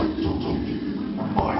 I don't know